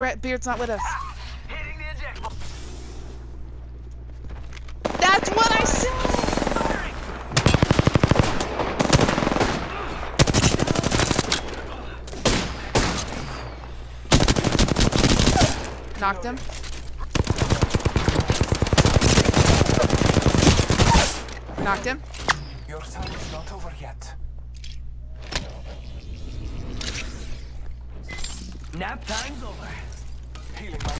Brett Beard's not with us. Hitting the eject. That's what I said! Knocked him. Knocked him. Your time is not over yet. Nap time's over.